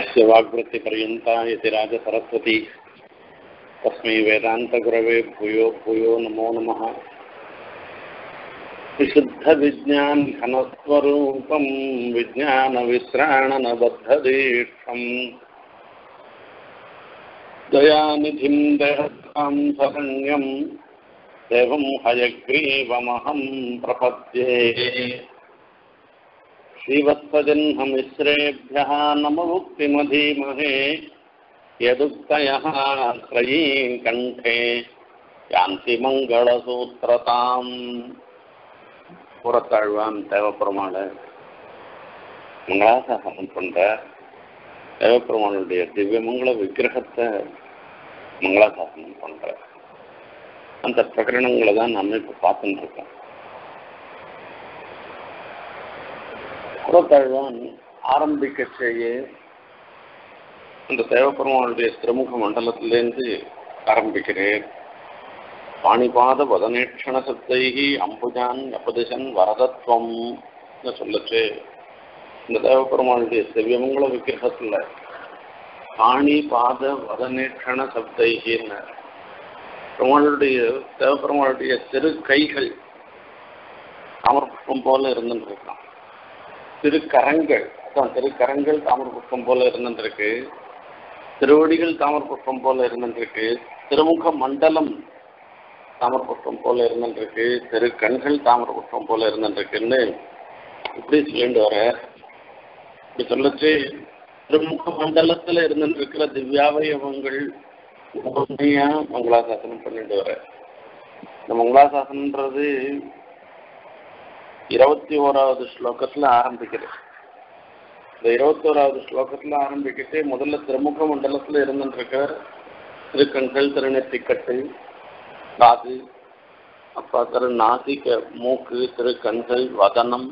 यस्य वाग्वृत्तिपर्यन्ता यति राजसरस्वती। तस्मै वेदान्तगुरवे भूयो भूयो नमो नमः। विशुद्धविज्ञानघनस्वरूपं विज्ञानविश्राणनबद्धदीक्षम्। दयानिधिं दहतां शरण्यं देवं हयग्रीवमहं प्रपद्ये। श्रीवत्सजह्नमिश्रेभ्यः नममुक्तिमधीमहे यदुक्तयः त्रयीं कण्ठे யாந்தி மங்களசூத்திரதாம் புறத்தாழ்வான் தேவப்பெருமாள மங்களாசாசனம் பண்ற தேவப்பெருமானுடைய திவ்யமங்கள விக்கிரகத்தை மங்களாசாசனம் பண்ற அந்த பிரகரணங்களை தான் நம்ம இப்போ பார்த்துட்டு இருக்கோம் புறத்தாழ்வான் ஆரம்பிக்க செய்ய அந்த தேவப்பெருமானுடைய திருமுக மண்டலத்திலேருந்து ஆரம்பிக்கிறேன். பாணிபாத வதனேட்சண சப்தைகி அம்புஜான் எப்பதிசன் வரதத்வம் சொல்லச்சு. இந்த தேவப்பெருமானுடைய திவ்யமங்கல விக்கிரகத்தில் பாணிபாத வதனேட்சண சப்தைகின்னு பெருமாளுடைய தேவப்பெருமாளுடைய திரு கைகள் அமர்ப்பம் போல இருந்துருக்கான் திருக்கரங்கள். அதான் திருக்கரங்கள் தாமரபுஷ்பம் போல இருந்துருக்கு. திருவடிகள் தாமரபுஷ்பம் போல இருந்துருக்கு. திருமுக மண்டலம் தாமரபுஷ்பம் போல இருந்துருக்கு. திரு கண்கள் தாமரபுஷ்பம் போல இருந்துருக்குன்னு இப்படி சொல்லிட்டு வர. இப்படி சொல்லச்சு திருமுக மண்டலத்துல இருந்துருக்கிற திவ்யாவயவங்கள் உண்மையா மங்களாசாசனம் பண்ணிட்டு வர. இந்த மங்களாசாசனன்றது இருபத்தி ஓராவது ஸ்லோகத்துல ஆரம்பிக்கிறது இந்த இருபத்தி ஓராவது ஸ்லோகத்துல ஆரம்பிக்கிட்டு முதல்ல திருமுக மண்டலத்துல இருந்துருக்கார் திருக்கண்கள் திருநெத்திக்கட்டு காது அப்பா திரு நாசிக்க மூக்கு திருக்கண்கள் வதனம்.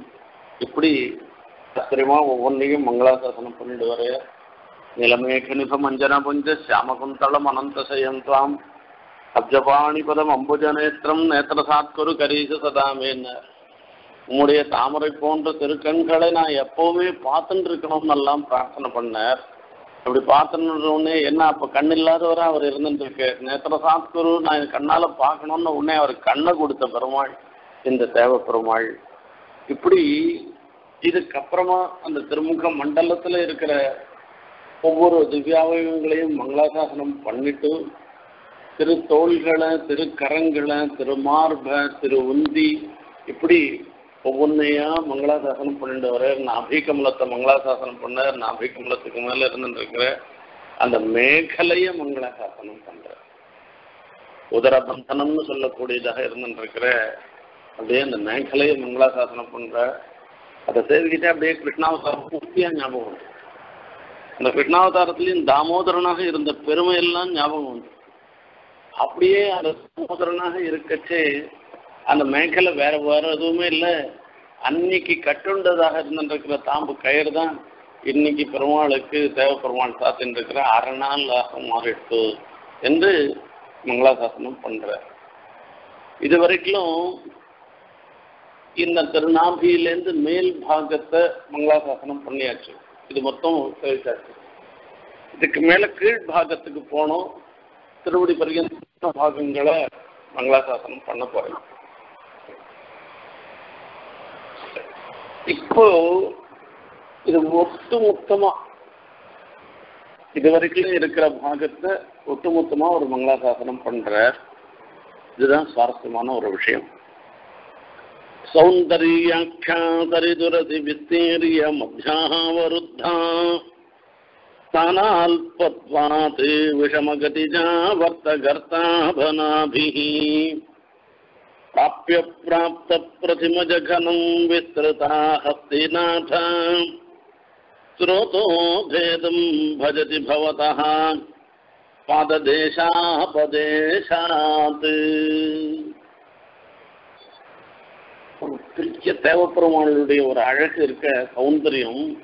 இப்படி ஆச்சரியமா ஒவ்வொன்றையும் மங்களாசாசனம் பண்ணிட்டு வர நிலமேகனிப மஞ்சன புஞ்ச சியாமகுந்தளம் அனந்த சயந்தாம் அப்ஜபாணிபதம் அம்புஜநேத்திரம் நேத்திரசாத்குரு கரீச சதாமேன்னு உம்முடைய தாமரை போன்ற திருக்கண்களை நான் எப்பவுமே பார்த்துட்டு இருக்கணும்னு எல்லாம் பிரார்த்தனை பண்ணார். அப்படி பார்த்துன்னு என்ன அப்போ கண் இல்லாதவரை அவர் இருந்துருக்கு நேத்திர சாத்குரு நான் கண்ணால் பார்க்கணும்னு உடனே அவர் கண்ணை கொடுத்த பெருமாள் இந்த தேவ பெருமாள். இப்படி இதுக்கப்புறமா அந்த திருமுக மண்டலத்தில் இருக்கிற ஒவ்வொரு திவ்யாவயங்களையும் மங்களாசாசனம் பண்ணிட்டு திரு தோள்களை திருக்கரங்களை திருமார்ப திரு உந்தி இப்படி ஒவ்வொன்றையா மங்களாசாசனம் பண்ணிட்டு வர நாபிகமலத்தை மங்களாசாசனம் பண்ண நாபிகமலத்துக்கு மேல இருந்துருக்கிற அந்த மேகலைய மங்களாசாசனம் பண்ற உதரபந்தனம்னு சொல்லக்கூடியதாக இருந்துருக்கிற அப்படியே அந்த மேகலைய மங்களாசாசனம் பண்ற அதை சேவிக்கிட்டே அப்படியே கிருஷ்ணாவதாரம் பூர்த்தியா ஞாபகம் உண்டு. அந்த கிருஷ்ணாவதாரத்திலையும் தாமோதரனாக இருந்த பெருமை எல்லாம் ஞாபகம் உண்டு. அப்படியே அந்த தாமோதரனாக இருக்கச்சே அந்த மேகலை வேற வேற எதுவுமே இல்லை. அன்னைக்கு கட்டுண்டதாக இருந்துருக்கிற தாம்பு கயிறு தான் இன்னைக்கு பெருமாளுக்கு தேவ பெருமாள் சாத்தின்னு இருக்கிற அரை நாளாக மாறிட்டு என்று மங்களாசாசனம் பண்ற இது வரைக்கும் இந்த திருநாபியிலேருந்து மேல் பாகத்தை மங்களாசாசனம் பண்ணியாச்சு. இது மொத்தம் கழிச்சாச்சு இதுக்கு மேல கீழ் பாகத்துக்கு போனோம். திருவடி பர்யந்த பாகங்களை மங்களாசாசனம் பண்ண போறோம். இப்போ இது ஒட்டு மொத்தமா இது இருக்கிற பாகத்தை ஒட்டுமொத்தமா ஒரு மங்களாசாசனம் பண்ற இதுதான் சுவாரஸ்யமான ஒரு விஷயம். சௌந்தரியாட்சாதரிதுரதி வித்தேரிய மத்தியாவருத்தா ஸ்தானால்பத்வாத் விஷமகதிஜா வர்த்தகர்த்தாபனாபிஹி. प्राप्य प्राप्तप्रतिमजघनं विस्तृता हस्तिनाथ स्रोतो भेदं भजति भवतः பாததேசாபதேசாத் பெரிய தேவப்பெருமானுடைய ஒரு அழகு இருக்க சௌந்தரியம்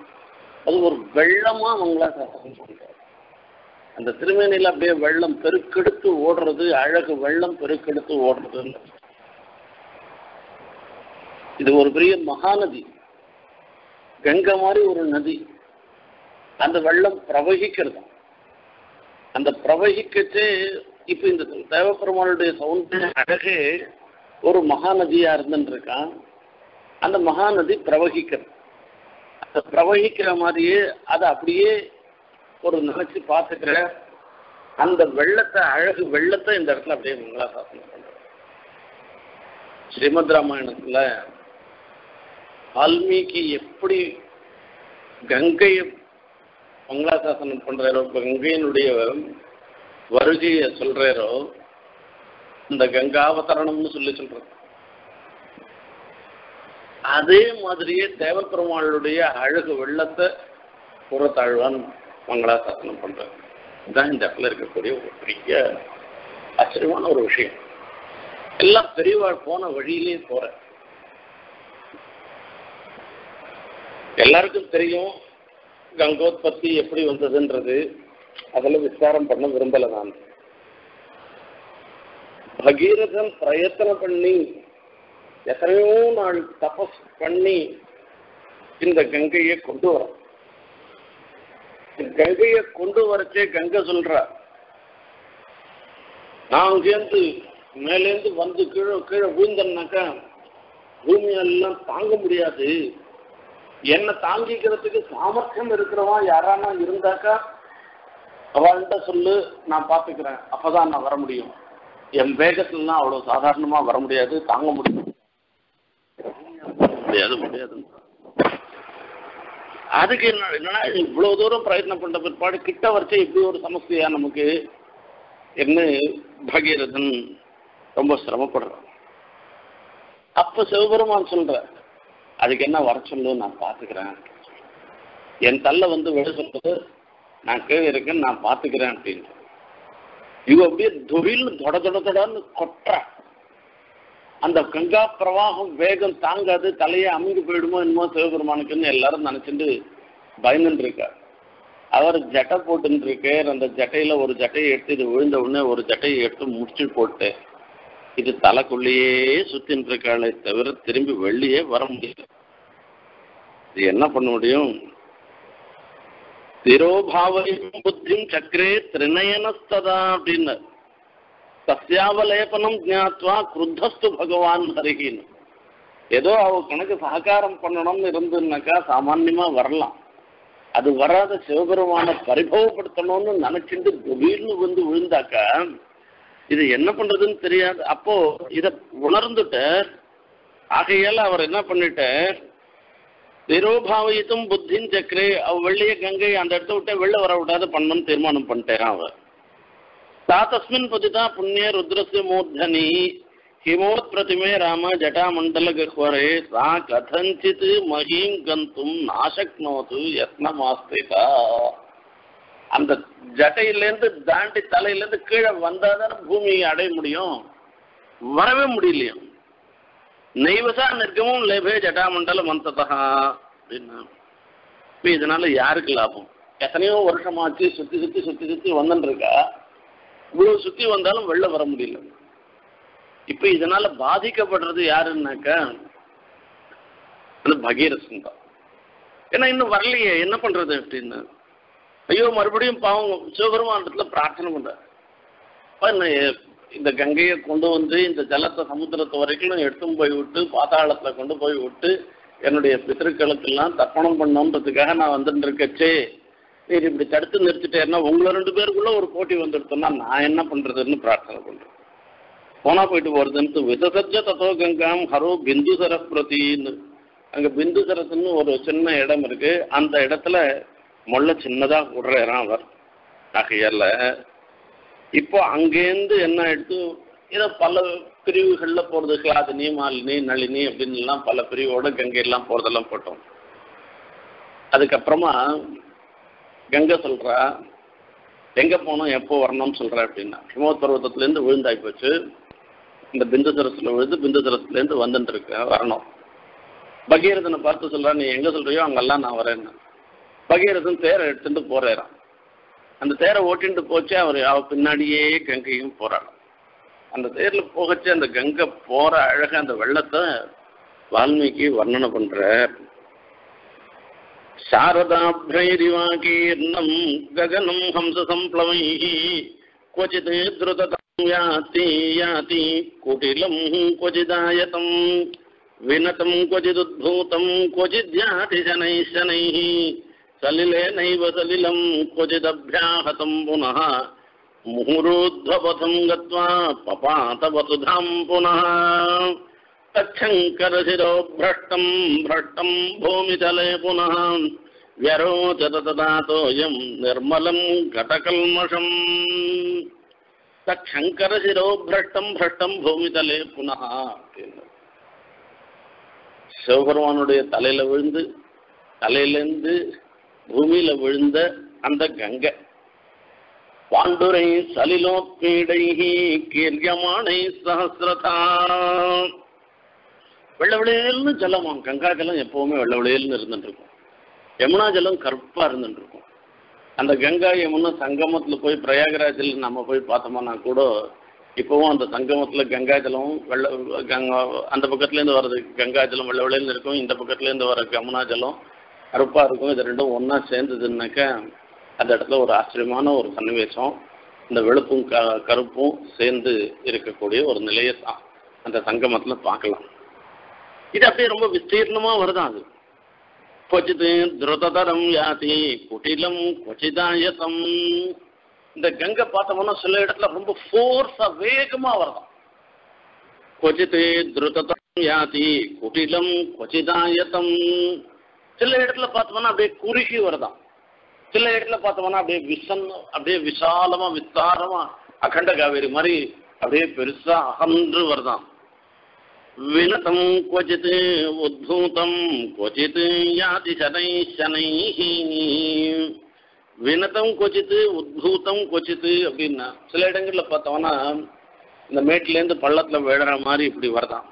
அது ஒரு வெள்ளமா மங்களாசாசனம் பண்றாரு அந்த திருமேனியில் அப்படியே வெள்ளம் பெருக்கெடுத்து ஓடுறது அழகு வெள்ளம் பெருக்கெடுத்து ஓடுறது இது ஒரு பெரிய மகாநதி. கங்கை மாதிரி ஒரு நதி. அந்த வெள்ளம் பிரவகிக்கிறது. அந்த பிரவகிக்கச்சு இப்ப இந்த தேவப்பெருமானுடைய சௌந்தரிய அழகு ஒரு மகாநதியா இருந்துருக்கான். அந்த மகாநதி பிரவகிக்கிறது. அந்த பிரவகிக்கிற மாதிரியே அதை அப்படியே ஒரு நினைச்சு பார்த்துக்கிற அந்த வெள்ளத்தை அழகு வெள்ளத்தை இந்த இடத்துல அப்படியே மங்களாசாசனம் பண்ற ஸ்ரீமத் ராமாயணத்துல வால்மீகி எப்படி கங்கையை மங்களாசாசனம் பண்றாரோ கங்கையினுடைய வருகையை சொல்றாரோ இந்த கங்காவதரணம்னு சொல்லி சொல்றது அதே மாதிரியே தேவப்பெருமாளுடைய அழகு வெள்ளத்தை புறத்தாழ்வான் மங்களாசாசனம் பண்றாரு. இதுதான் இந்த இடத்துல இருக்கக்கூடிய ஒரு பெரிய ஆச்சரியமான ஒரு விஷயம். எல்லாம் பெரியவாழ் போன வழியிலே போறேன் எல்லாருக்கும் தெரியும் கங்கோத்பத்தி எப்படி வந்ததுன்றது. அதில் விசாரம் பண்ண விரும்பல நான். பகீரதன் பிரயத்தனம் பண்ணி எத்தனையோ நாள் தபஸ் பண்ணி இந்த கங்கையை கொண்டு வரோம் கங்கையை கொண்டு வரச்சே கங்கை சொல்ற நான் அங்கேருந்து மேலேருந்து வந்து கீழே கீழே விழுந்தேன்னாக்கா பூமியெல்லாம் தாங்க முடியாது. என்னை தாங்கிக்கிறதுக்கு சாமர்த்தியம் இருக்கிறவன் யாரானா இருந்தாக்கா அவள்கிட்ட சொல்லு நான் பார்த்துக்கிறேன். அப்பதான் நான் வர முடியும். என் வேகத்துலலாம் அவ்வளோ சாதாரணமா வர முடியாது தாங்க முடியும். முடியாது முடியாது அதுக்கு என்ன என்னன்னா இவ்வளவு தூரம் பிரயத்னம் பண்ண பிற்பாடு கிட்ட வரைச்சே இப்படி ஒரு சமஸ்தையா நமக்கு என்ன பகீரதன் ரொம்ப சிரமப்படுறான். அப்ப சிவபெருமான் சொல்ற அதுக்கு என்ன வர சொல்லு நான் பார்த்துக்கிறேன். என் தள்ள வந்து விட சொல்றது நான் கீழே நான் பார்த்துக்கிறேன் அப்படின்னு இவ அப்படியே தொழில் தொட தொட தொடன்னு கொட்டுற. அந்த கங்கா பிரவாகம் வேகம் தாங்காது தலையை அமைந்து போயிடுமோ என்னமோ சிவபெருமானுக்குன்னு எல்லாரும் நினைச்சிட்டு பயந்துட்டு இருக்கார் அவர் ஜட்டை போட்டுன்னு இருக்கார். அந்த ஜட்டையில ஒரு ஜட்டையை எடுத்து இது விழுந்த உடனே ஒரு ஜட்டையை எடுத்து முடிச்சு போட்டு இது தலைக்குள்ளேயே சுத்தின்னு இருக்காளே தவிர திரும்பி வெளியே வர முடியல. இது என்ன பண்ண முடியும்? திரோபாவையும் புத்தியும் சக்கரே திரிநயனஸ்ததா அப்படின்னு. சஸ்யாவலேபனம் ஜாத்வா குருத்தஸ்து பகவான் ஹரிகின்னு ஏதோ அவ கணக்கு சககாரம் பண்ணணும்னு இருந்துன்னாக்கா சாமான்யமா வரலாம். அது வராத சிவபெருமான பரிபவப்படுத்தணும்னு நினைச்சிட்டு திடீர்னு வந்து விழுந்தாக்கா இது என்ன பண்றதுன்னு தெரியாது. அப்போ இத உணர்ந்துட்டார். ஆகையால் அவர் என்ன பண்ணிட்டார்? நிரோபாவயித்தும் புத்தின் சக்கரே அவ வெள்ளிய கங்கை அந்த இடத்த விட்டு வெளில வர விடாத பண்ணணும்னு தீர்மானம் பண்ணிட்டேன் அவர். தாத்தஸ்மின் பதிதா புண்ணிய ருத்ரஸ்ய மூர்தனி ஹிமோத் பிரதிமே ராம ஜட்டாமண்டல கஹ்வரே சா கதஞ்சித் மகிம் கந்தும் நாசக்னோது யத்னமாஸ்திதா. அந்த ஜட்டையிலேருந்து தாண்டி தலையிலேருந்து கீழே வந்தாதானே பூமியை அடைய முடியும்? வரவே முடியலையும் நெய்வசா நிற்கவும் லேபே ஜட்டாமண்டல மந்ததா அப்படின்னா. இப்போ இதனால யாருக்கு லாபம்? எத்தனையோ வருஷமாச்சு சுத்தி சுத்தி சுத்தி சுத்தி வந்துட்டு இருக்கா இவ்வளவு சுத்தி வந்தாலும் வெளில வர முடியல. இப்ப இதனால பாதிக்கப்படுறது யாருன்னாக்கா அந்த பகீரசன் தான். ஏன்னா இன்னும் வரலையே என்ன பண்றது அப்படின்னு. ஐயோ மறுபடியும் பாவம் சிவபெருமானத்துல பிரார்த்தனை பண்றாரு. இந்த கங்கையை கொண்டு வந்து இந்த ஜலத்தை சமுத்திரத்தை வரைக்கும் எடுத்தும் போய் விட்டு பாதாளத்துல கொண்டு போய் விட்டு என்னுடைய பித்திருக்களுக்கெல்லாம் தர்ப்பணம் பண்ணணுன்றதுக்காக நான் வந்துட்டு இருக்கச்சே நீர் இப்படி தடுத்து நிறுத்திட்டேன்னா உங்களை ரெண்டு பேருக்குள்ள ஒரு போட்டி வந்துடுத்தோம்னா நான் என்ன பண்றதுன்னு பிரார்த்தனை பண்றேன். போனா போயிட்டு போறதுன்னு விதசஜ தத்தோ கங்காம் ஹரோ பிந்து சரஸ்பிரதின்னு அங்க பிந்து சரஸ்ன்னு ஒரு சின்ன இடம் இருக்கு. அந்த இடத்துல முள்ள சின்னதாக விடுறாராம் அவர். ஆகையால இப்போ அங்கேருந்து என்ன எடுத்து ஏதோ பல பிரிவுகளில் போகிறது கிளாதினி மாலினி நளினி அப்படின்லாம் பல பிரிவோட கங்கையெல்லாம் போகிறதெல்லாம் போட்டோம். அதுக்கப்புறமா கங்கை சொல்கிறா எங்கே போனோம்? எப்போ வரணும்னு சொல்கிறா அப்படின்னா. ஹிமோ பர்வத்தத்துலேருந்து விழுந்தாய் போச்சு. இந்த பிந்து சரஸ்ல விழுந்து பிந்து சரஸ்லேருந்து வந்துட்டு வரணும். பகீரதனை பார்த்து சொல்கிறா நீ எங்கே சொல்கிறியோ அங்கெல்லாம் நான் வரேன்னு. பகீரதன் தேரை எடுத்துட்டு போறேறான் அந்த தேரை ஓட்டிட்டு போச்சு அவர் அவ பின்னாடியே கங்கையும் போறாள் அந்த தேர்ல போகச்சு அந்த கங்கை போற அழக அந்த வெள்ளத்தை வால்மீகி வர்ணனை பண்ற शारदाभ्रैरिवाकीर्णम् गगनम् हंससम्प्लवैः क्वचित् द्रुततां याति याति कुटिलम् क्वचिदायतम् विनतम् क्वचिदुद्भूतम् क्वचिद्याति शनैः शनैः सलिलेनैव सलिलम् क्वचिदभ्याहतम् पुनः मुहुरोध्वपथम् गत्वा पपातवसुधाम् पुनः तच्छङ्करशिरो भ्रष्टम् भ्रष्टम् भूमितले पुनः व्यरोचत तदातोऽयम् निर्मलम् घटकल्मषम् तच्छङ्करशिरो भ्रष्टम् भ्रष्टम् பூமிதலே புனः அப்படின்னு சிவபெருமானுடைய தலையில விழுந்து தலையிலேருந்து பூமியில விழுந்த அந்த கங்கை. பாண்டுரை சலிலோத்பீடை கீர்யமானை சகசிரதா வெள்ள விளையல்னு ஜலமாம் கங்கா ஜலம் எப்பவுமே வெள்ள விளையல்னு இருந்துட்டு இருக்கும் யமுனா ஜலம் கருப்பா இருந்துட்டு இருக்கும் அந்த கங்கா யமுனா சங்கமத்துல போய் பிரயாகராஜில் நம்ம போய் பார்த்தோம்னா கூட இப்பவும் அந்த சங்கமத்துல கங்கா ஜலம் வெள்ள கங்கா அந்த பக்கத்துல இருந்து வர்றது கங்கா ஜலம் வெள்ள விளையல்னு இருக்கும். இந்த பக்கத்துல இருந்து வர யமுனா ஜலம் கருப்பா இருக்கும். இது ரெண்டும் ஒன்றா சேர்ந்ததுன்னாக்கா அந்த இடத்துல ஒரு ஆச்சரியமான ஒரு சன்னிவேசம். இந்த வெளுப்பும் க கருப்பும் சேர்ந்து இருக்கக்கூடிய ஒரு நிலையை தான் அந்த சங்கமத்தில் பார்க்கலாம். இது அப்படியே ரொம்ப விஸ்தீர்ணமாக வருதான் அது? கொச்சித் துருததரம் யாதி குட்டிலம் கொச்சிதாயதம் இந்த கங்கை பார்த்தோம்னா சில இடத்துல ரொம்ப ஃபோர்ஸா வேகமா வருதான் கொச்சித் துருததரம் யாதி குட்டிலம் கொச்சிதாயதம் சில இடத்துல பார்த்தோம்னா அப்படியே குறுகி வருதான். சில இடத்துல பார்த்தோம்னா அப்படியே விசன் அப்படியே விசாலமா வித்தாரமா அகண்ட காவேரி மாதிரி அப்படியே பெருசா அகன்று வருதான். வினதம் கொச்சித் உத்தூதம் கொச்சித் யாதி சனை சனை வினதம் கொச்சித்து உத்பூத்தம் கொச்சித்து அப்படின்னா சில இடங்களில் பார்த்தோம்னா இந்த மேட்டிலேருந்து பள்ளத்தில் விழற மாதிரி இப்படி வருதான்.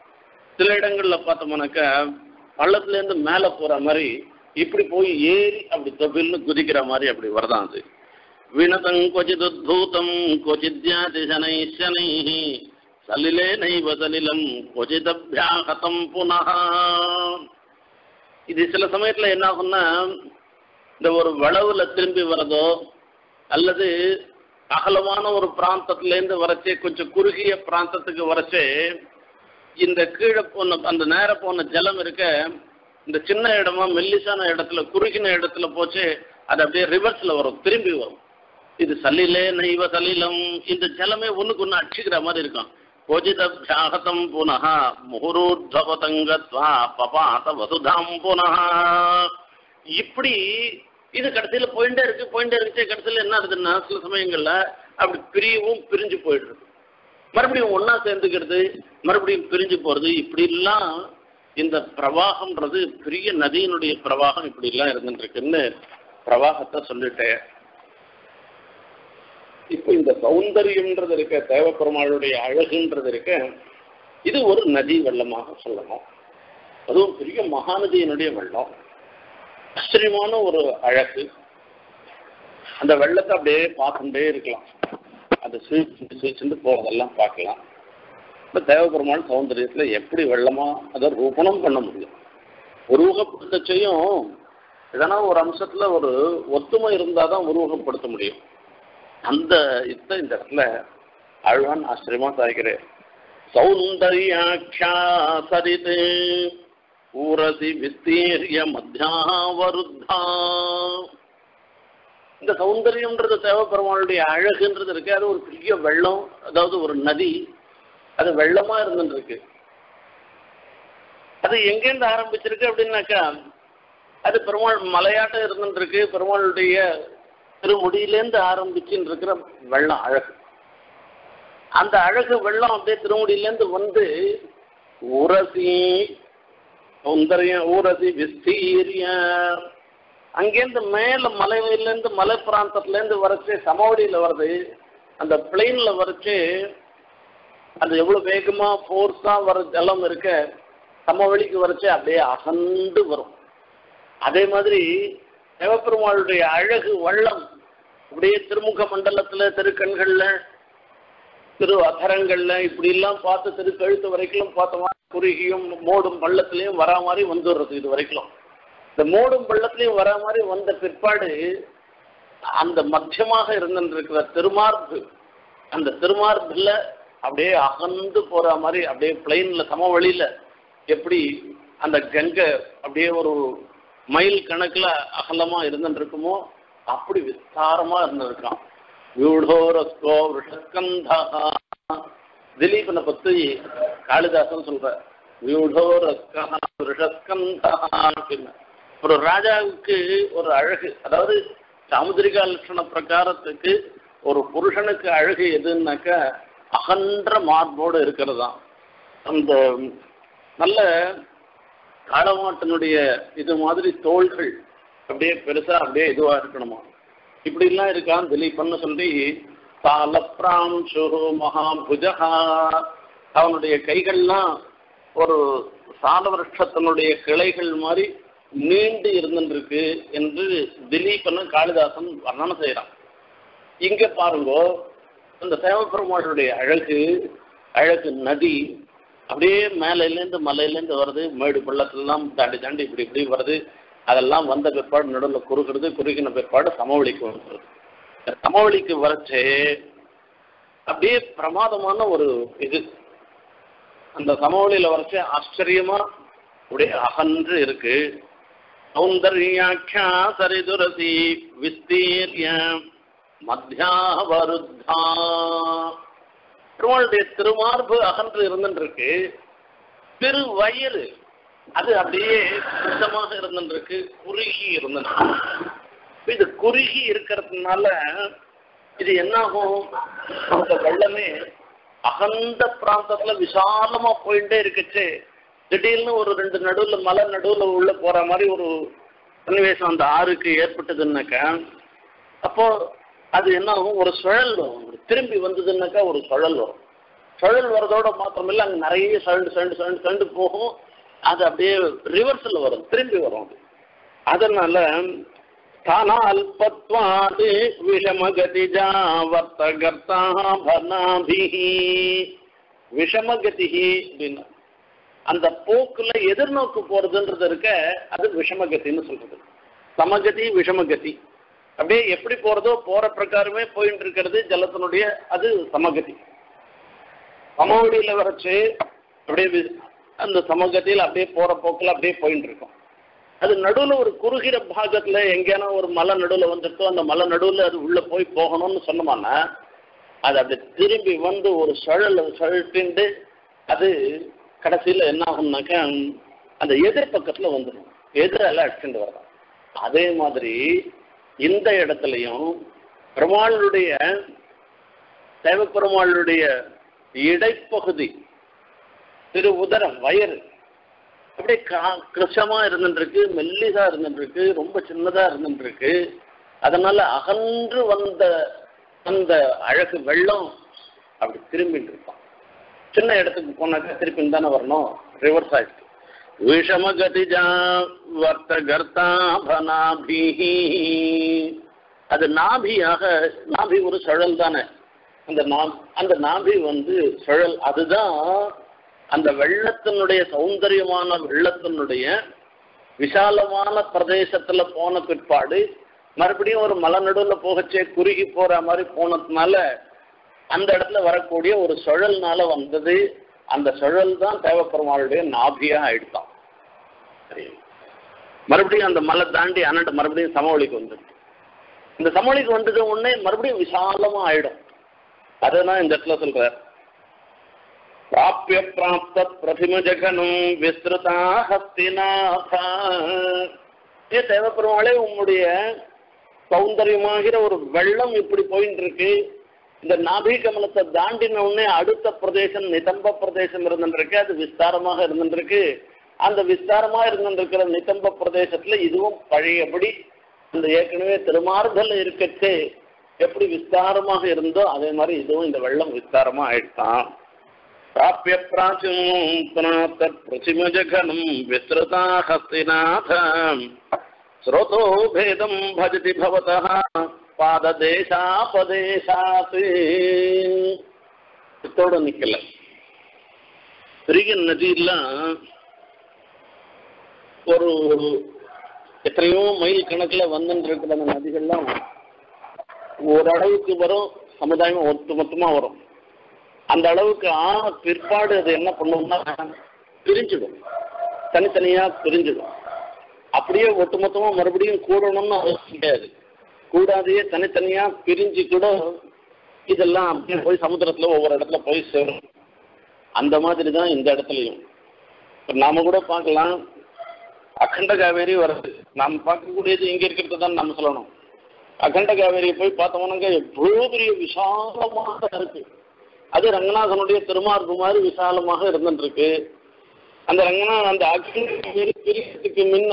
சில இடங்களில் பார்த்தோம்னாக்கா பள்ளத்துலேருந்து மேலே போகிற மாதிரி இப்படி போய் ஏறி அப்படி தொபில்னு குதிக்கிற மாதிரி அப்படி வருதான் அது. வினதம் கொச்சித் உத்பூதம் கொச்சித்யாதி சனை சலிலே நைவ சலிலம் கொச்சிதபியாகதம் புனக இது சில சமயத்தில் என்ன ஆகும்னா இந்த ஒரு வளவுல திரும்பி வரதோ அல்லது அகலமான ஒரு பிராந்தத்திலேருந்து வரச்சே கொஞ்சம் குறுகிய பிராந்தத்துக்கு வரச்சே இந்த கீழே போன அந்த நேர போன ஜலம் இருக்க இந்த சின்ன இடமா மெல்லிசான இடத்துல குறுகின இடத்துல போச்சு அது அப்படியே ரிவர்ஸ்ல வரும் திரும்பி வரும். இது சல்லிலே நெய்வ சலிலம். இந்த ஜலமே ஒண்ணுக்கு ஒண்ணு அடிச்சுக்கிற மாதிரி இருக்கும். கொஜிதபியாகதம் புனः முகுரூர்த்வபதங்கத்வா பபாத வசுதாம் புனः இப்படி இது கடைசியில போயிட்டே இருக்கு போயிட்டே இருக்கு கடைசியில் என்ன ஆகுதுன்னா சில சமயங்கள்ல அப்படி பிரியவும் பிரிஞ்சு போயிடுறது மறுபடியும் ஒன்னா சேர்ந்துக்கிறது மறுபடியும் பிரிஞ்சு போறது இப்படி எல்லாம் இந்த பிரவாகம்ன்றது பெரிய நதியினுடைய பிரவாகம் இப்படி எல்லாம் இருந்துருக்குன்னு பிரவாகத்தை சொல்லிட்டேன் இப்போ இந்த சௌந்தரியம்ன்றது இருக்க தேவப்பெருமாளுடைய அழகுன்றது இருக்க இது ஒரு நதி வெள்ளமாக சொல்லணும். அதுவும் பெரிய மகாநதியினுடைய வெள்ளம். ஆச்சரியமான ஒரு அழகு. அந்த வெள்ளத்தை அப்படியே பார்த்துட்டே இருக்கலாம். அது சீழ்ந்து சீழ்ந்து போகிறதெல்லாம் பார்க்கலாம். இப்போ தேவபெருமாள் சௌந்தரியத்தில் எப்படி வெள்ளமாக அதை ரூபணம் பண்ண முடியும்? உருவகப்படுத்தச்சையும் எதனா ஒரு அம்சத்தில் ஒரு ஒத்துமை இருந்தால் தான் உருவகப்படுத்த முடியும். அந்த இத்த இந்த இடத்துல அழ்வான் ஆச்சரியமா சாய்க்கிறேன் சௌந்தர்யாட்சா சரிது ஊரசி விஸ்தீரிய மத்தியாவருத்தா. இந்த சௌந்தரியம்ன்றது தேவப்பெருமாளுடைய அழகுன்றது இருக்கு. அது ஒரு பெரிய வெள்ளம் அதாவது ஒரு நதி. அது வெள்ளமா இருந்துட்டு இருக்கு அது எங்கேருந்து ஆரம்பிச்சிருக்கு அப்படின்னாக்கா அது பெருமாள் மலையாட்டம் இருந்துட்டு இருக்கு பெருமாளுடைய திருமுடியிலேருந்து ஆரம்பிச்சுன்னு இருக்கிற வெள்ளம் அழகு. அந்த அழகு வெள்ளம் அப்படியே திருமுடியிலேருந்து வந்து உரசி சௌந்தரியம் ஊரசி விஸ்தீரிய அங்கேருந்து மேல மலையிலேருந்து மலை பிராந்தத்துலேருந்து வரைச்சு சமவெளியில் வருது அந்த பிளெயின்ல வரைச்சு அது எவ்வளோ வேகமாக ஃபோர்ஸாக வர எல்லாம் இருக்க சமவெளிக்கு வரைச்சு அப்படியே அகண்டு வரும். அதே மாதிரி சிவபெருமாளுடைய அழகு வள்ளம் அப்படியே திருமுக மண்டலத்தில் திருக்கண்களில் திரு அகரங்களில் இப்படி எல்லாம் பார்த்து திருக்கழுத்து வரைக்கும் பார்த்தோமா குறுகியும் மோடும் பள்ளத்திலையும் வரா மாதிரி வந்துடுறது இது வரைக்கும். இந்த மூடும் பள்ளத்திலையும் வர மாதிரி வந்த பிற்பாடு அந்த மத்தியமாக இருந்துருக்கிற திருமார்பு அந்த திருமார்புல அப்படியே அகந்து போற மாதிரி அப்படியே பிளைன்ல சமவெளியில எப்படி அந்த கங்கை அப்படியே ஒரு மைல் கணக்குல அகலமா இருந்துருக்குமோ அப்படி விஸ்தாரமா இருந்திருக்கான். வியூடோரஸ்கோ விஷஸ்கந்தா திலீபனை பத்தி காளிதாசன் சொல்ற வியூடோரஸ்கா விஷஸ்கந்தா அப்படின்னு. ஒரு ராஜாவுக்கு ஒரு அழகு. அதாவது சாமுதிரிகா லட்சண பிரகாரத்துக்கு ஒரு புருஷனுக்கு அழகு எதுன்னாக்கா அகன்ற மார்போடு இருக்கிறது தான் அந்த நல்ல காலமாட்டனுடைய இது மாதிரி தோள்கள் அப்படியே பெருசா அப்படியே இதுவா இருக்கணுமா? இப்படிலாம் இருக்கான் திலீபன்னு சொல்லி தாலப்ராம்சு மகாபுஜகா அவனுடைய கைகள்லாம் ஒரு சாலவருஷத்தினுடைய கிளைகள் மாதிரி நீண்டு இருந்திருக்கு என்று திலீபன் காளிதாசன் வர்ணனை செய்கிறான் இங்க பாருங்க அந்த சேவப்பெருமாளுடைய அழகு அழகு நதி அப்படியே மேலையிலேருந்து மலையிலேருந்து வருது மேடு பள்ளத்துலாம் தாண்டி தாண்டி இப்படி இப்படி வருது. அதெல்லாம் வந்த பிற்பாடு நடுவில் குறுக்கிறது குறுக்கின பிற்பாடு சமவெளிக்கு வந்துடுது சமவெளிக்கு வரைச்சே அப்படியே பிரமாதமான ஒரு இது. அந்த சமவெளியில் வரைச்சே ஆச்சரியமா அப்படியே அகன்று இருக்கு. சௌந்தர்யாக்கியா சரிதுரசி விஸ்தீரிய மத்தியாவருத்தா பெருமாளுடைய திருமார்பு அகன்று இருந்துருக்கு திருவயிறு அது அப்படியே சுத்தமாக இருந்துருக்கு குறுகி இருந்துருக்கு இது குறுகி இருக்கிறதுனால இது என்னாகும்? அந்த வெள்ளமே அகந்த பிராந்தத்துல விசாலமா போயிட்டே இருக்குச்சு. திடீர்னு ஒரு ரெண்டு நடுவில் மலை நடுவில் உள்ள போற மாதிரி ஒரு சன்னிவேசம் அந்த ஆறுக்கு ஏற்பட்டதுன்னாக்கா அப்போ அது என்ன ஆகும்? ஒரு சுழல் வரும். திரும்பி வந்ததுன்னாக்கா ஒரு சுழல் வரும். சுழல் வரதோட மாத்திரமில்ல அங்கே நிறைய சழண்டு சழண்டு சழண்டு சழண்டு போகும். அது அப்படியே ரிவர்ஸில் வரும் திரும்பி வரும். அது அதனால தானா அல்பத்வாது விஷமகதிஜா வர்த்தகர்த்தா விஷமகதிஹி அப்படின்னு அந்த போக்குல எதிர்நோக்கு போறதுன்றது இருக்க அது விஷமகத்தின்னு சொல்றது. சமகதி விஷமகதி. அப்படியே எப்படி போறதோ போற பிரகாரமே போயிட்டு இருக்கிறது ஜலத்தினுடைய அது சமகதி. சமவெளியில வரைச்சு அப்படியே அந்த சமகதியில் அப்படியே போற போக்குல அப்படியே போயிட்டு இருக்கும். அது நடுவுல ஒரு குறுகிற பாகத்துல எங்கேனா ஒரு மலை நடுவுல வந்துருக்கோ அந்த மலை நடுவுல அது உள்ள போய் போகணும்னு சொன்னோம்னா அது அப்படி திரும்பி வந்து ஒரு சழல் சழட்டிண்டு அது கடைசியில என்ன ஆகும்னாக்கா அந்த எதிர்பக்கத்தில் வந்துடும் எதிரால அடிச்சுட்டு வரலாம் அதே மாதிரி இந்த இடத்துலையும் பெருமாளுடைய தேவப்பெருமாளுடைய இடைப்பகுதி திரு உதரம் வயிறு அப்படியே கா கிருஷமா இருந்துருக்கு மெல்லிதா இருந்துருக்கு ரொம்ப சின்னதா இருந்துருக்கு அதனால அகன்று வந்த அந்த அழகு வெள்ளம் அப்படி திரும்பிட்டு இருப்பான். சின்ன இடத்துக்கு போனாக்கா திருப்பி தானே வரணும்? ரிவர்ஸ் ஆயிடுச்சு. விஷமகதிஜா வர்த்தகர்த்தா பனாபிஹி அது நாபியாக நாபி ஒரு சுழல் தானே. அந்த நா அந்த நாபி வந்து சுழல். அதுதான் அந்த வெள்ளத்தினுடைய சௌந்தரியமான வெள்ளத்தினுடைய விசாலமான பிரதேசத்துல போன பிற்பாடு மறுபடியும் ஒரு மலை நடுவில் போகச்சே குறுகி போற மாதிரி போனதுனால அந்த இடத்துல வரக்கூடிய ஒரு சுழல்னால வந்தது அந்த சுழல் தான் தேவப்பெருமாளுடைய நாபியா ஆயிடுதான். சரி. மறுபடியும் அந்த மலை தாண்டி அண்ணன் மறுபடியும் சமவெளிக்கு வந்துடுது. இந்த சமவெளிக்கு வந்தது உடனே மறுபடியும் விசாலமா ஆயிடும். அதுதான் இந்த இடத்துல சொல்றார். பிராப்பிய பிராப்த பிரதிம ஜெகனும் விஸ்ருதா ஹஸ்திநாதா ஏ தேவப்பெருமாளே உங்களுடைய சௌந்தரியமாகிற ஒரு வெள்ளம் இப்படி போயிட்டு இருக்கு இந்த நாபிகமலத்தை தாண்டின உடனே அடுத்த பிரதேசம் நிதம்ப பிரதேசம் இருந்திருக்கு அது விஸ்தாரமாக இருந்திருக்கு அந்த விஸ்தாரமா இருந்திருக்கிற நிதம்ப பிரதேசத்துல இதுவும் பழையபடி அந்த ஏற்கனவே திருமாறுதல் இருக்கட்டு எப்படி விஸ்தாரமாக இருந்தோ அதே மாதிரி இதுவும் இந்த வெள்ளம் விஸ்தாரமா ஆயிடுதான் பிராபிய பிராச்சும் பிராத்த பிரசிமஜகனம் ஸ்ரோதோ பேதம் பஜதி பவதா பாததேசாபதேசாத்து இதோட நிக்கல. பெரிய நதியெல்லாம் ஒரு எத்தனையோ மைல் கணக்கில் வந்துட்டு இருக்கிற அந்த நதிகள்லாம் ஓரளவுக்கு வரும் சமுதாயம் ஒத்து மொத்தமா வரும். அந்த அளவுக்கு ஆன பிற்பாடு அது என்ன பண்ணுவோம்னா பிரிஞ்சிடும். தனித்தனியாக பிரிஞ்சிடும். அப்படியே ஒட்டுமொத்தமாக மறுபடியும் கூடணும்னு அவசியம் கிடையாது. கூடாதையே தனித்தனியாக பிரிஞ்சு கூட இதெல்லாம் அப்படியே போய் சமுத்திரத்தில் ஒவ்வொரு இடத்துல போய் சேரும். அந்த மாதிரி தான் இந்த இடத்துலையும். இப்போ நாம கூட பார்க்கலாம். அகண்ட காவேரி வருது. நாம் பார்க்கக்கூடியது இங்க இருக்கிறது தான் நம்ம சொல்லணும். அகண்ட காவேரியை போய் பார்த்தோம்னாங்க எவ்வளோ பெரிய விசாலமாக இருக்கு. அது ரங்கநாதனுடைய திருமார்பு மாதிரி விசாலமாக இருந்துருக்கு அந்த ரங்கநாதன் அந்த அகண்ட காவேரி பிரிக்கிறதுக்கு முன்ன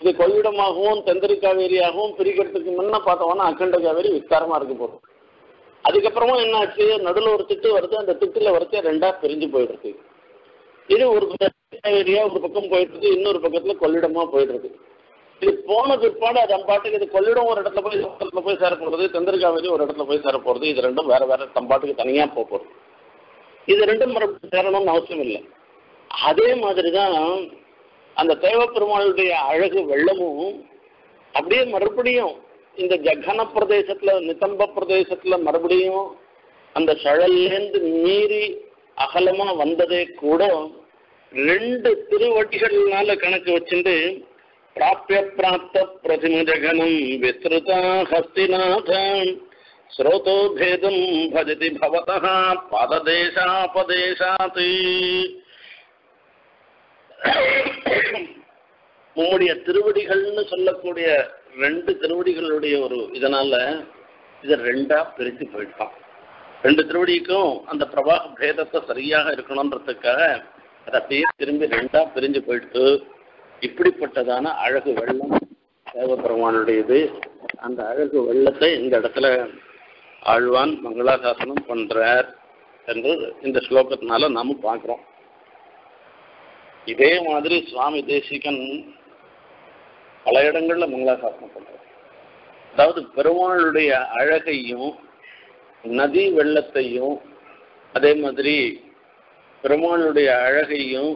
இது கொள்ளிடமாகவும் தெந்திரி காவேரியாகவும் பிரிக்கிறதுக்கு முன்ன பார்த்தோம்னா அகண்ட காவேரி விஸ்தாரமா இருக்க போதும் அதுக்கப்புறமா என்னாச்சு? நடுவில் ஒரு திட்டு வருது. அந்த திட்டுல வரைச்சா ரெண்டா பிரிஞ்சு போயிடுறது இது ஒரு காவேரியா ஒரு பக்கம் போயிடுறது இன்னொரு பக்கத்துல கொள்ளிடமா போயிடுறது இது போன பிற்பாடு அது பாட்டுக்கு இது கொள்ளிடம் ஒரு இடத்துல போய் ஒரு இடத்துல போய் சேர போறது. தெந்திரி காவேரி ஒரு இடத்துல போய் சேர போறது. இது ரெண்டும் வேற வேற தம்பாட்டுக்கு தனியா போக போறது. இது ரெண்டும் மறுபடியும் சேரணும்னு அவசியம் இல்லை. அதே மாதிரி தான் அந்த தேவப்பெருமாளுடைய அழகு வெள்ளமும் அப்படியே மறுபடியும் இந்த ஜகன பிரதேசத்துல நிதம்ப பிரதேசத்துல மறுபடியும் அந்த சழல்லேருந்து மீறி அகலமா வந்ததே கூட ரெண்டு திருவட்டிகள்னால கணக்கு வச்சுட்டு பிராப்பிய பிராப்த பிரதிம ஜகனம் விஸ்ருதா ஹஸ்திநாதம் ஸ்ரோதோ பேதம் பஜதி பவதா பததேசாபதேசாத். உம்முடைய திருவடிகள்னு சொல்லக்கூடிய ரெண்டு திருவடிகளுடைய ஒரு இதனால இதை ரெண்டா பிரித்து போயிட்டான். ரெண்டு திருவடிக்கும் அந்த பிரவாக பேதத்தை சரியாக இருக்கணுன்றதுக்காக அதை அப்படியே திரும்பி ரெண்டா பிரிஞ்சு போயிட்டு இப்படிப்பட்டதான அழகு வெள்ளம் தேவபெருமானுடையது. அந்த அழகு வெள்ளத்தை இந்த இடத்துல ஆழ்வான் மங்களாசாசனம் பண்றார் என்று இந்த ஸ்லோகத்தினால நாம பார்க்கிறோம். இதே மாதிரி சுவாமி தேசிகன் பல இடங்கள்ல மங்களாசாசனம் பண்றார். அதாவது பெருமாளுடைய அழகையும் நதி வெள்ளத்தையும் அதே மாதிரி பெருமாளுடைய அழகையும்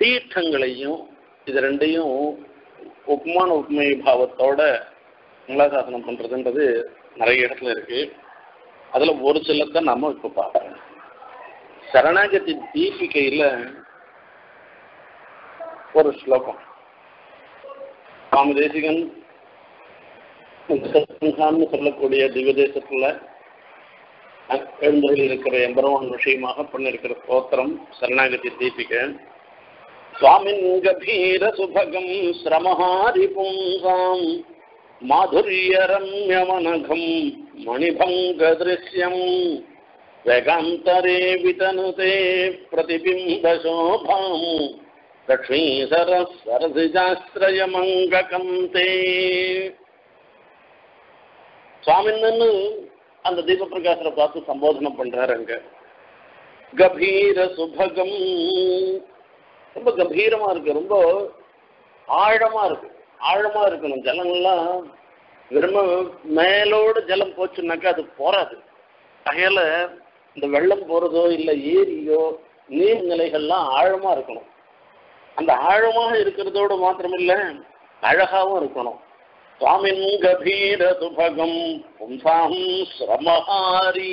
தீர்த்தங்களையும் இது ரெண்டையும் உப்மான உப்மை பாவத்தோட மங்களாசாசனம் பண்றதுன்றது நிறைய இடத்துல இருக்கு. அதுல ஒரு சிலத்தை நம்ம இப்ப பார்க்கணும் சரணாகதி தீபிகையில ஒரு ஸ்லோகம் சுவாமி தேசிகன் சிங்கான்னு சொல்லக்கூடிய திவ்யதேசத்துல எழுந்ததில் இருக்கிற எம்பெருமான் விஷயமாக பண்ணிருக்கிற ஸ்தோத்திரம் சரணாகதி தீபிகை சுவாமின் கபீர சுபகம் சிரமஹாரி பும்சாம் மாதுரியரம்யமனகம் மணிபங்க திருஷ்யம் வேகாந்தரே விதனுதே பிரதிபிம்பசோபாம் லக்ஷ்மீசர சரசிஜாஸ்திரயமங்ககம் தே சுவாமின்னு அந்த தீபப்பிரகாசரை பார்த்து சம்போதனை பண்றாரு அங்க. கபீர சுபகம். ரொம்ப கம்பீரமா இருக்கு ரொம்ப ஆழமா இருக்கு ஆழமா இருக்கணும். ஜலங்கள்லாம் வெறும் மேலோடு ஜலம் போச்சுன்னாக்கா அது போறாது. அகையில இந்த வெள்ளம் போறதோ இல்லை ஏரியோ நீர்நிலைகள்லாம் ஆழமா இருக்கணும். அந்த ஆழமாக இருக்கிறதோடு மாத்திரமில்ல அழகாவும் இருக்கணும். சுவாமின் கபீர துபகம் பும்சாம் சிரமஹாரி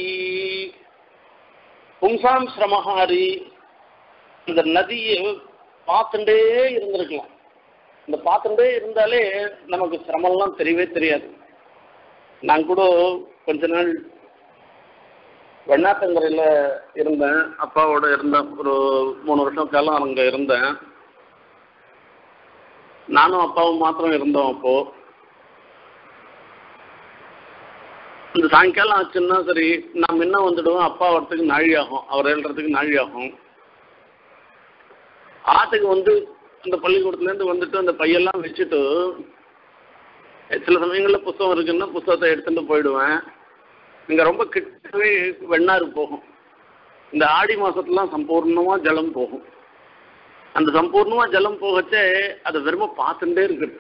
பும்சாம் சிரமஹாரி இந்த நதியை பார்த்துட்டே இருந்திருக்கலாம். இந்த பார்த்துட்டே இருந்தாலே நமக்கு சிரமம்லாம் தெரியவே தெரியாது. நான் கூட கொஞ்ச நாள் வெண்ணாத்தங்கரையில் இருந்தேன். அப்பாவோட இருந்தேன். ஒரு மூணு வருஷம் காலம் அங்கே இருந்தேன். நானும் அப்பாவும் மாத்திரம் இருந்தோம் அப்போ. இந்த சாயங்காலம் ஆச்சுன்னா சரி நான் முன்ன வந்துடுவோம்? அப்பா வரத்துக்கு நாழி ஆகும். அவர் எழுறதுக்கு நாழி ஆகும். ஆத்துக்கு வந்து அந்த பள்ளிக்கூடத்துலேருந்து வந்துட்டு அந்த பையெல்லாம் வச்சுட்டு சில சமயங்களில் புஸ்தகம் இருக்குன்னா புஸ்தகத்தை எடுத்துகிட்டு போயிடுவேன். இங்கே ரொம்ப கிட்டவே வெண்ணாறு போகும். இந்த ஆடி மாதத்துலாம் சம்பூர்ணமாக ஜலம் போகும். அந்த சம்பூர்ணமாக ஜலம் போகச்சே அதை வெறும பார்த்துட்டே இருக்கிறது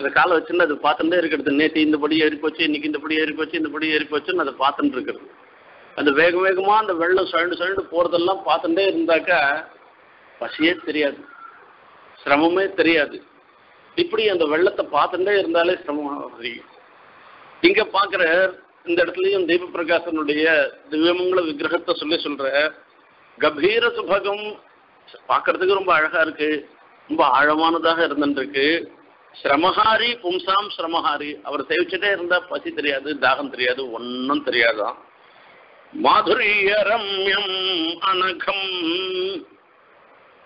அந்த காலை வச்சுன்னு அது பார்த்துட்டே இருக்கிறது. நேற்று இந்த படி ஏறி போச்சு இன்னைக்கு இந்த படி ஏறி போச்சு இந்த படி ஏறி போச்சுன்னு அதை பார்த்துட்டு இருக்கிறது அந்த வேக வேகமாக அந்த வெள்ளம் சுழண்டு சுழண்டு போகிறதெல்லாம் பார்த்துட்டே இருந்தாக்கா பசியே தெரியாது. சிரமமே தெரியாது. இப்படி அந்த வெள்ளத்தை பார்த்துட்டே இருந்தாலே சிரமம் இங்க பாக்குற இந்த இடத்துலயும் தீப பிரகாசனுடைய திவ்யமங்கல விக்கிரகத்தை சொல்லி சொல்ற கம்பீர சுபகம் பார்க்கறதுக்கு ரொம்ப அழகா இருக்கு. ரொம்ப ஆழமானதாக இருந்துருக்கு சிரமஹாரி பும்சாம் சிரமஹாரி. அவர் சேவிச்சுட்டே இருந்தா பசி தெரியாது தாகம் தெரியாது ஒன்றும் தெரியாதான் மாதுரிய ரம்யம் அனகம்.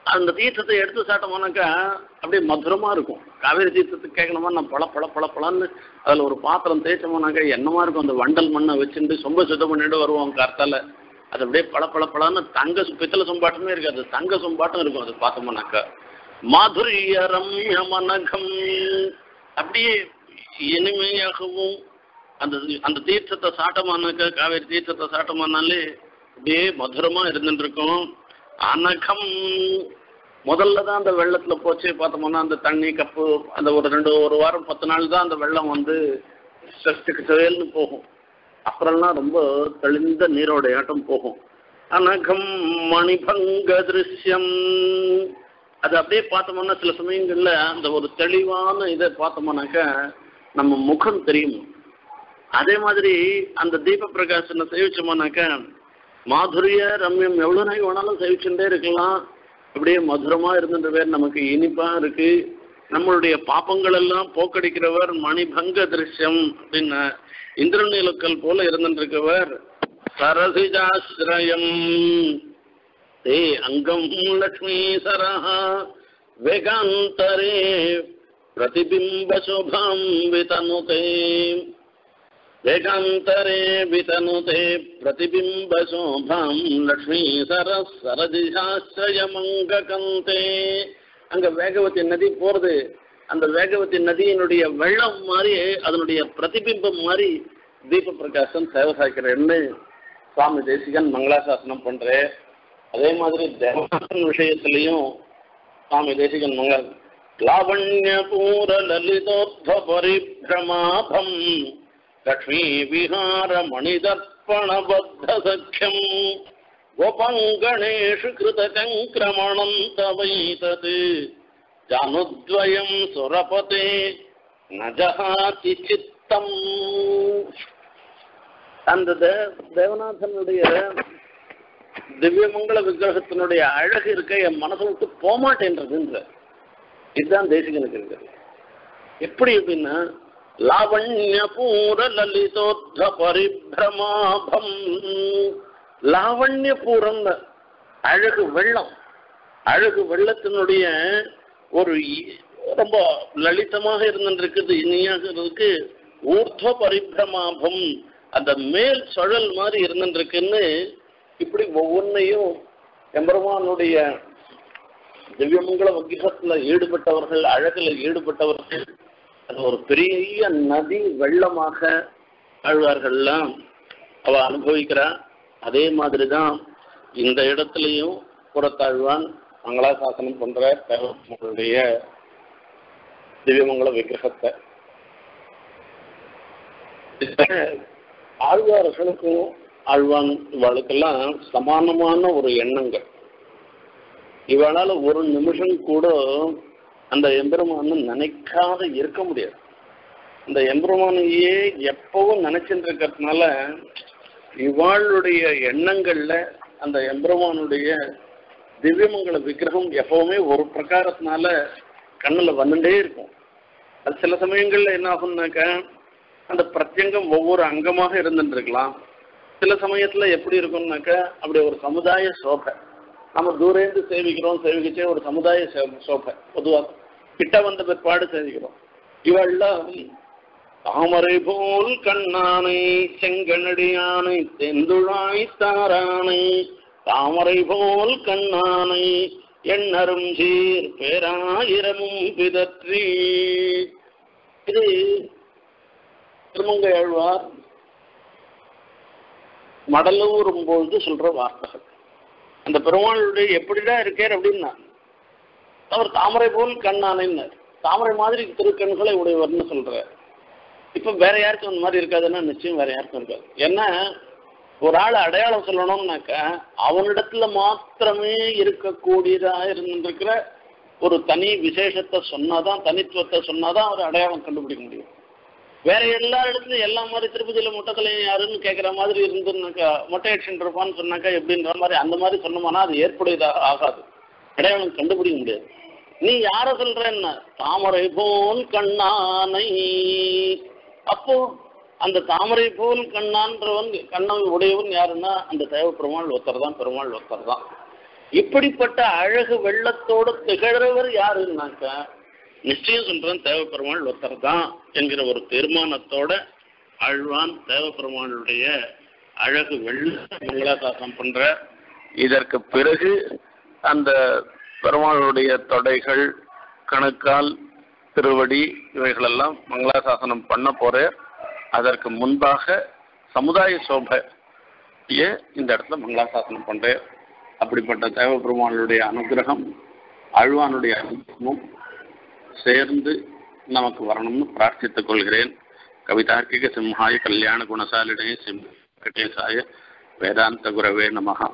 அந்த தீர்த்தத்தை எடுத்து சாட்டோம்னாக்கா அப்படியே மதுரமா இருக்கும். காவேரி தீர்த்தத்துக்கு கேட்கணுமா நான் பழ பழ பழ பழன்னு அதில் ஒரு பாத்திரம் தேய்ச்சோம்னாக்கா என்னமா இருக்கும் அந்த வண்டல் மண்ணை வச்சுட்டு சொம்ப சுத்தம் பண்ணிட்டு வருவோம் கர்த்தால. அது அப்படியே பழ தங்க சு- பித்தளை சொம்பாட்டமே இருக்காது. தங்க சொம்பாட்டம் இருக்கும். அது பார்த்தோம்னாக்கா. மாதுரிய ரம்யமனகம் அப்படியே இனிமையாகவும் அந்த அந்த தீர்த்தத்தை சாட்டமானாக்கா காவேரி தீர்த்தத்தை சாட்டமானாலே அப்படியே மதுரமா இருந்துட்டு இருக்கும் அனகம். முதல்ல தான் அந்த வெள்ளத்துல போச்சு. பார்த்தோம்னா அந்த தண்ணி கப்பு அந்த ஒரு ரெண்டு ஒரு வாரம் பத்து நாள் தான் அந்த வெள்ளம் வந்து சஷ்டுக்கு செயல்னு போகும். அப்புறம்லாம் ரொம்ப தெளிந்த நீரோட ஆட்டம் போகும். அனகம் மணிபங்க திருஷ்யம். அது அப்படியே பார்த்தோம்னா சில சமயங்கள்ல அந்த ஒரு தெளிவான இதை பார்த்தோம்னாக்க நம்ம முகம் தெரியும். அதே மாதிரி அந்த தீப பிரகாசனை சேவிச்சோம்னாக்க மாதுரிய ரம்யம் எவ்வளோ நாய் வேணாலும் சேவிச்சுட்டே இருக்கலாம். அப்படியே மதுரமா இருந்துன்ற பேர் நமக்கு இனிப்பா இருக்கு. நம்மளுடைய பாப்பங்கள் எல்லாம் போக்கடிக்கிறவர் மணிபங்க திருஷ்யம் அப்படின்னு இந்திரநீலுக்கல் போல இருந்துருக்கவர் சரசிஜாசிரயம் தே அங்கம் லக்ஷ்மீசரः வேகாந்தரே प्रतिबिम्बशुभं वितनुते वेगान्तरे वितनुते प्रतिबिम्बशोभां लक्ष्मीसरः சரதிசாஸ்ரயமங்ககந்தே அங்க வேகவதி நதி போறது அந்த வேகவதி நதியினுடைய வெள்ளம் மாதிரி அதனுடைய பிரதிபிம்பம் மாதிரி தீப பிரகாசம் சேவை சாய்க்கிறேன்னு சுவாமி தேசிகன் மங்களாசாசனம் பண்றேன் அதே மாதிரி தேவாசன் விஷயத்திலையும் சுவாமி தேசிகன் மங்கள லாவண்யபூர லலிதோத்வ பரிபிரமாபம் லக்ஷ்மி விஹார மணிதர்ப்பணபத்த சக்கியம் கோபங்கணேஷு கிருத சங்கிரமணம் தவைதது ஜனுத்வயம் சுரபதே நஜஹாதி சித்தம் அந்த தேவநாதனுடைய திவ்யமங்கல விக்கிரகத்தினுடைய அழகு இருக்க என் மனசை விட்டு போமாட்டேன்றதுன்ற இதுதான் தேசிகனுக்கு இருக்கிறது எப்படி அப்படின்னா லாவண்ய பூர லலிதோத்த பரிபிரமாபம். லாவண்ய பூரம் அழகு வெள்ளம். அழகு வெள்ளத்தினுடைய ஒரு இ- ரொம்ப லலிதமாக இருந்துருக்குது இனியாக இருக்கு ஊர்த்வ பரிபிரமாபம் அந்த மேல் சுழல் மாதிரி இருந்துருக்குன்னு இப்படி ஒவ்வொன்றையும் எம்பெருமானுடைய திவ்யமங்கல விக்கிரகத்துல ஈடுபட்டவர்கள் அழகுல ஈடுபட்டவர்கள் அது ஒரு பெரிய நதி வெள்ளமாக ஆழ்வார்கள்லாம் அவ அனுபவிக்கிறா. அதே மாதிரி தான் இந்த இடத்துலையும் புறத்தாழ்வான் மங்களாசாசனம் பண்ற தேவர்களுடைய திவ்யமங்கல விக்கிரகத்தை. ஆழ்வார்களுக்கும் ஆழ்வான் இவாளுக்கெல்லாம் சமானமான ஒரு எண்ணங்கள். இவளால ஒரு நிமிஷம் கூட அந்த எம்பெருமான்னு நினைக்காத இருக்க முடியாது. இந்த எம்பெருமானையே எப்பவும் நினைச்சுட்டு இருக்கிறதுனால இவாளுடைய எண்ணங்கள்ல அந்த எம்பெருமானுடைய திவ்யமங்கல விக்கிரகம் எப்பவுமே ஒரு பிரகாரத்தினால கண்ணுல வந்துட்டே இருக்கும். அது சில சமயங்கள்ல என்ன ஆகும்னாக்க அந்த பிரத்யங்கம் ஒவ்வொரு அங்கமாக இருந்துருக்கலாம் சில சமயத்துல எப்படி இருக்கும்னாக்க அப்படி ஒரு சமுதாய சோபை. நம்ம தூரேந்து சேவிக்கிறோம் சேவிக்கிச்சே ஒரு சமுதாய சோ- சோபை. பொதுவாக கிட்ட வந்த பிற்பாடு சேவிக்கிறோம். இவெல்லாம் தாமரை போல் கண்ணானை செங்கனடியானை தெந்துழாய் தாரானை தாமரை போல் கண்ணானை எண்ணரும் சீர் பேராயிரமும் பிதற்றி. இது திருமங்கை ஆழ்வார் மடலூரும் பொழுது சொல்ற வார்த்தைகள். அந்த பெருமாளுடைய எப்படிடா இருக்கார் அப்படின்னா அவர் தாமரை போல் கண்ணானைன்னார். தாமரை மாதிரி திருக்கண்களை உடையவர்னு சொல்றார். இப்ப வேற யாருக்கும் அந்த மாதிரி இருக்காதுன்னா நிச்சயம் வேற யாருக்கும் இருக்காது. ஏன்னா ஒரு ஆள் அடையாளம் சொல்லணும்னாக்க அவனிடத்துல மாத்திரமே இருக்கக்கூடியதா இருந்திருக்கிற ஒரு தனி விசேஷத்தை சொன்னாதான் தனித்துவத்தை சொன்னாதான் அவர் அடையாளம் கண்டுபிடிக்க முடியும். வேற எல்லா இடத்துலையும் எல்லா மாதிரி திருப்பதியில முட்டத்தலையும் யாருன்னு கேட்குற மாதிரி இருந்துன்னாக்கா மொட்டையடிச்சுட்டு இருப்பான்னு சொன்னாக்கா எப்படின்ற மாதிரி அந்த மாதிரி சொன்னோம்னா அது ஏற்புடையதாக ஆகாது. அடையாளம் கண்டுபிடிக்க முடியாது. நீ யார என்ன தாமரை போல் கண்ணானை அப்போ அந்த தாமரை போல் கண்ணான்றவன் கண்ணன் உடையவன் யாருன்னா அந்த தேவ பெருமாள் ஒருத்தர் தான் பெருமாள் ஒருத்தர் தான். இப்படிப்பட்ட அழகு வெள்ளத்தோடு திகழறவர் யாருன்னாக்கா நிச்சயம் சொல்றேன் தேவ பெருமாள் ஒருத்தர் தான் என்கிற ஒரு தீர்மானத்தோட ஆழ்வான் தேவ பெருமாளுடைய அழகு வெள்ள மங்களாசாசனம் பண்ற. இதற்கு பிறகு அந்த பெருமாளுடைய தொடைகள் கணுக்கால் திருவடி இவைகளெல்லாம் மங்களாசாசனம் பண்ண போறேன் அதற்கு முன்பாக சமுதாய சோபையை இந்த இடத்துல மங்களாசாசனம் பண்றேன். அப்படிப்பட்ட தேவ பெருமாளுடைய அனுகிரகம் அழ்வானுடைய அனுகிரகமும் சேர்ந்து நமக்கு வரணும்னு பிரார்த்தித்துக் கொள்கிறேன். கவிதார்க்கிக சிம்ஹாய கல்யாண குணசாலினே சிம் வெங்கடேசாய வேதாந்த குரவே நமகா